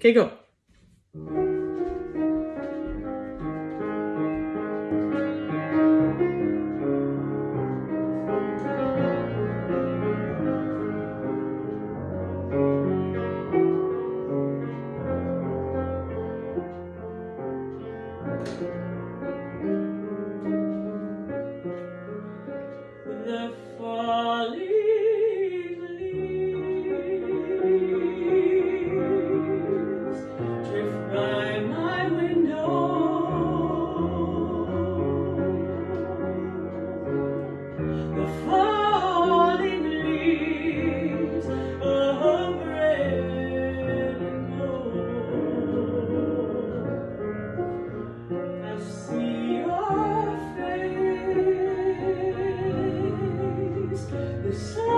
Okay, go. The falling face,